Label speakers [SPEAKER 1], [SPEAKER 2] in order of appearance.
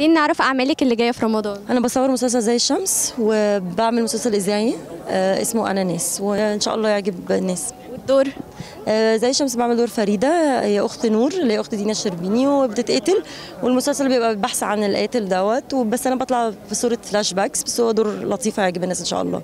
[SPEAKER 1] عايزين نعرف أعمالك اللي جاية في رمضان؟
[SPEAKER 2] أنا بصور مسلسل زي الشمس وبعمل مسلسل اذاعي آه، اسمه أنا ناس وإن شاء الله يعجب الناس.
[SPEAKER 1] والدور؟
[SPEAKER 2] آه، زي الشمس بعمل دور فريدة هي اخت نور اللي هي اخت دينا الشربيني وبتتقتل والمسلسل بيبقى بحث عن القاتل دوت بس أنا بطلع في صوره flashbacks بس هو دور لطيف هيعجب الناس إن شاء الله.